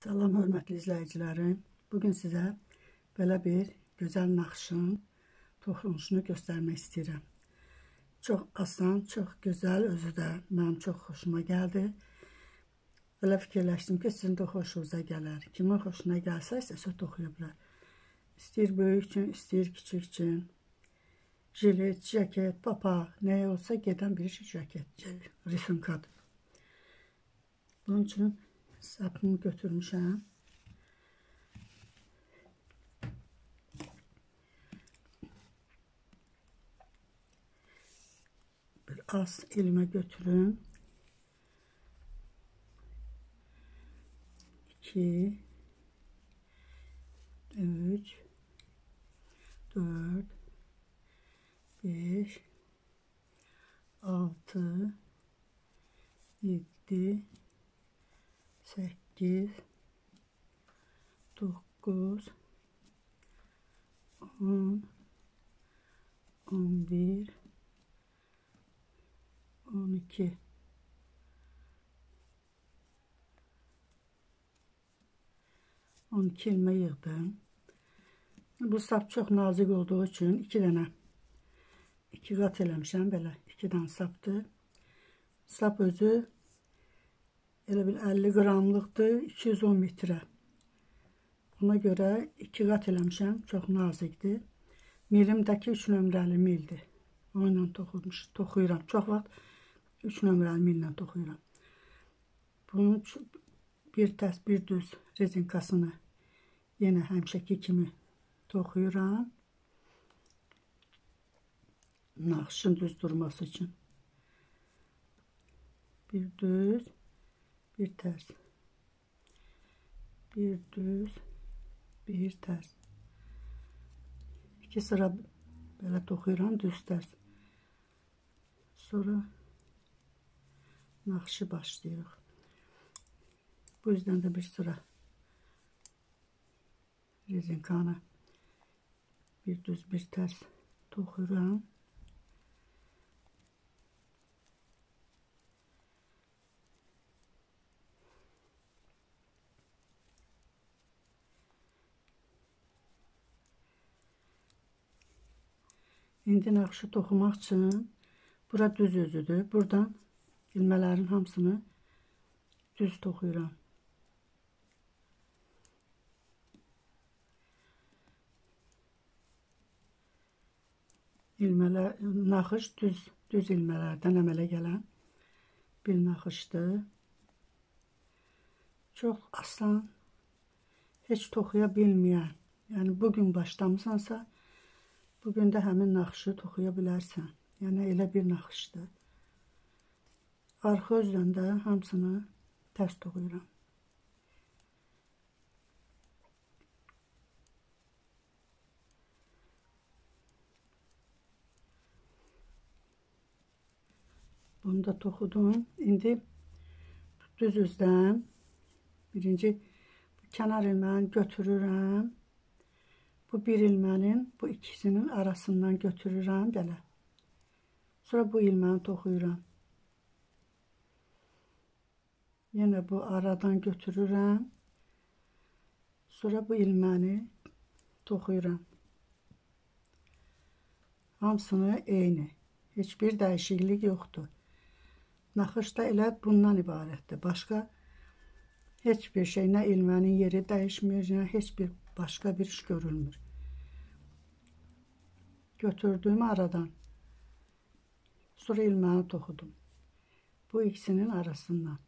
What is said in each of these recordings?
Salam hörmətli izləyicilərim. Bugün sizə belə bir gözəl naxışın toxunuşunu göstərmək istəyirəm. Çox asan, çox gözəl, özü də mənim çox xoşuma gəldi. Belə fikirləşdim ki, sizin də xoşunuza gələr. Kimin xoşuna gəlsə, istəsə toxuya bilər. İstəyir böyük üçün, istəyir kiçik üçün. Jilet, jaket, papaq, nə olsa gedən bir jaket, risunkadır. Bunun üçün sapını götürmüşəm. Bir az elime götürün. 2 3 4 5 6 7 8 9 10 11 12 12 ilmə yığdım. Bu sap çox nazik olduğu üçün 2 dənə 2 qat eləmişəm belə 2 dənə sapdır. Sap özü Elə bil 50 qramlıqdır, 210 metrə. Buna görə 2 qat eləmişəm, çox nazikdir. Milimdəki 3 nömrəli mildir. Onunla toxumuş, toxuyuram. Çox vaxt 3 nömrəli millə toxuyuram. Bunun bir təs, bir düz rezinkasını yenə həmişəki kimi toxuyuram. Naxışın düz durması üçün. Bir düz bir ters. Bir düz. Bir ters. İki sıra böyle toxuyuram düz ters. Sonra naxışı başlayırıq. Bu yüzden de bir sıra rezinkana bir düz bir ters toxuyuram İndi naxışı toxumaq üçün bura düz özüdür. Buradan ilmələrin hamısını düz toxuyuram. İlmələr, naxış düz, düz ilmələrdən əmələ gələn bir naxışdır. Çox asan, heç toxuya bilməyən, yəni bugün başlamısansa, Bugün də həmin naxışı toxuya bilərsən. Yəni elə bir naxışdır. Arxa özdən də hamısını tərs toxuyuram. Bunu da toxudum. İndi düz üzdən birinci kənar ilməni götürürəm. Bu bir ilmənin bu ikisinin arasından götürürəm belə. Sonra bu ilməni toxuyuram. Yenə bu aradan götürürəm. Sonra bu ilməni toxuyuram. Hamısını eyni. Heç bir dəyişiklik yoxdur. Naxış da elə bundan ibarətdir. Başqa heç bir şey, nə ilmənin yeri dəyişmir, nə heç bir Başka bir iş görülmür. Götürdüğüm aradan sonra ilmeği toxudum. Bu ikisinin arasından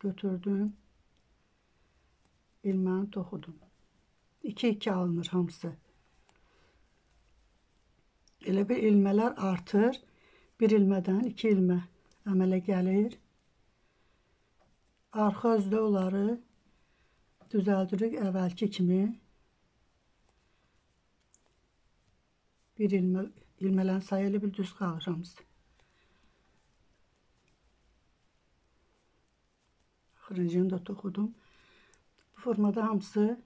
götürdüğüm ilmeği toxudum. 2-2 alınır hamısı. Elə bir ilmələr artır. Bir ilmədən iki ilmə əmələ gəlir. Arxa özdə onları düzəldirik əvvəlki kimi. Bir ilmə, ilmələn sayı elə bil düz qalır hamısı. Axırıncını da toxudum. Bu formada hamısı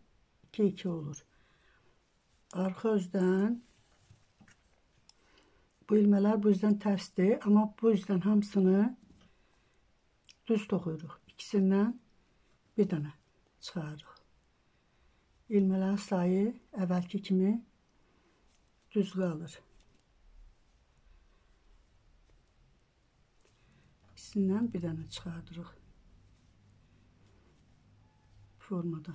2-2 olur. Arxa özdən bu ilmələr bu üzdən tərsdir, amma bu üzdən hamısını düz toxuyuruq. İkisindən bir dənə. Çıxarırıq. İlmələrin sayı əvvəlki kimi düz qalır. İkisindən bir dənə çıxardırıq formada.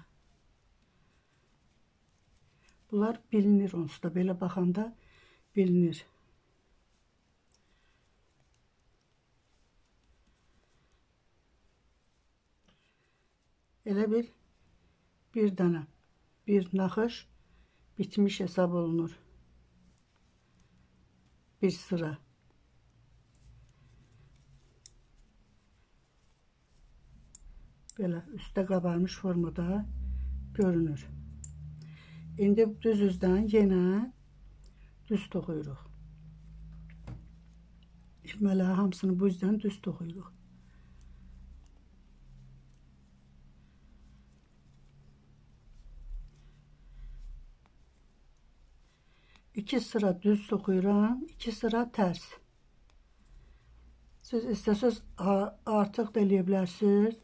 Bunlar bilinir onsuz da. Belə baxanda bilinir. Elə bir bir dənə bir naxış bitmiş hesab olunur. Bir sıra. Belə üstə qabarmış formada görünür. İndi düz üzdən yenə düz toxuyuruq. İlmələri hamısını bu üzdən düz toxuyuruq. 2 sıra düz soxuyuram, 2 sıra tərs. Siz istəsəz artıq da eləyə bilərsiniz.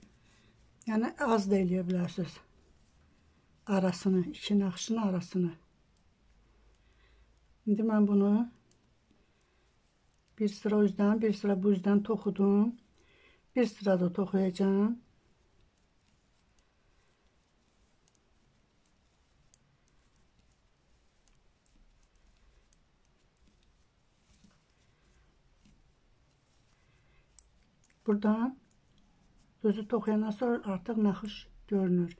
Yəni az da eləyə bilərsiniz. Arasını, iki naxışın arasını. İndi mən bunu bir sıra üzdən, bir sıra bu üzdən toxudum. Bir sıra da toxuyacağım. Buradan düzü toxuyandan sonra artıq naxış görünür.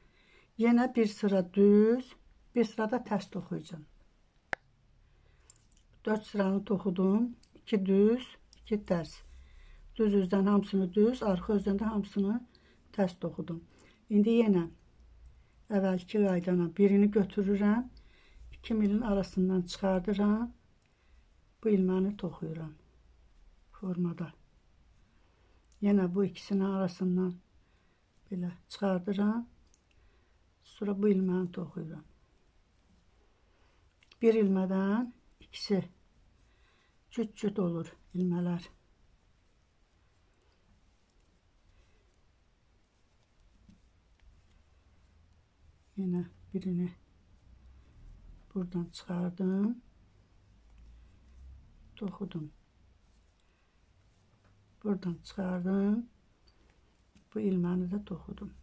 Yenə bir sıra düz, bir sıra da tərs toxuyacağım. 4 sıranı toxudum. 2 düz, 2 tərs. Düz üzdən hamısını düz, arxa üzdən də hamısını tərs toxudum. İndi yenə əvvəlki qaydana birini götürürəm. 2 milin arasından çıxardıram. Bu ilməni toxuyuram formada. Yenə bu ikisinin arasından belə çıxardıram. Sonra bu ilməni toxuyuram. Bir ilmədən ikisi cüt-cüt olur ilmələr. Yenə birini buradan çıxardım. Toxudum. Buradan çıxardım. Bu ilməni də toxudum.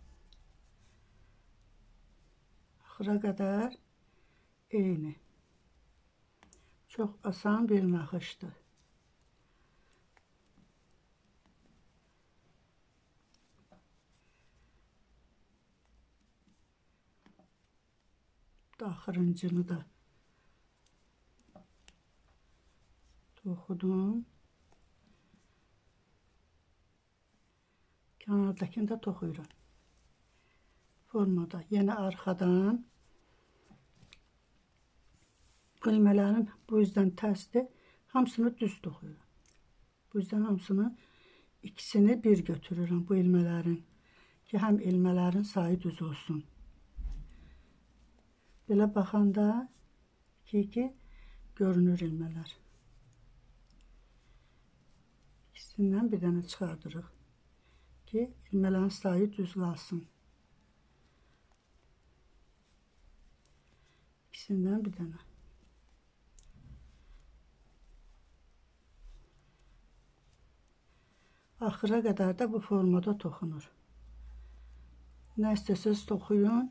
Axıra qədər eyni. Çox asan bir naxışdır. Axırıncını da toxudum. Kənardakını da toxuyuram. Formada yenə arxadan ilmələrim bu üzdən tərsdir. Hamısını düz toxuyuram. Bu üzdən hamısını ikisini bir götürürəm bu ilmələrin ki, həm ilmələrin sayı düz olsun. Belə baxanda ki, ki görünür ilmələr. İkisindən bir dənə çıxardırıq ki ilmələrin sayı düz qalsın. İkisindən bir dənə. Axıra qədər də bu formada toxunur. Nə istəsəz toxuyun.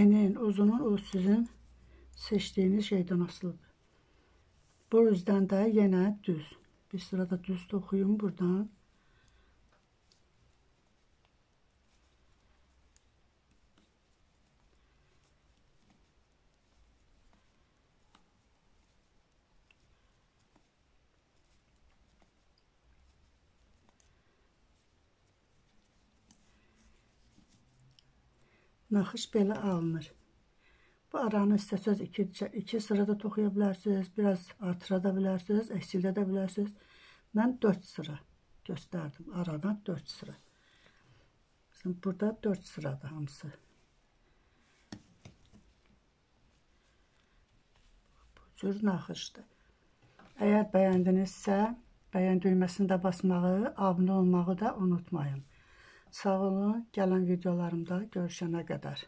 Enin, uzunun o sizin seçdiyiniz şeydən asılıdır. Bu üzdən də yenə düz. Bir sırada düz toxuyun buradan. Naxış belə alınır. Bu aranı istəsəz iki, iki sırada toxuya bilərsiniz, biraz artıra bilərsiniz, əksildə də bilərsiniz. Mən 4 sıra göstərdim. Aradan 4 sıra. Şimdi burada 4 sırada hamısı. Bu cür naxışdır. Əgər bəyəndinizsə, bəyən düyməsində basmağı, abunə olmağı da unutmayın. Sağ olun. Gələn videolarımda görüşənə qədər.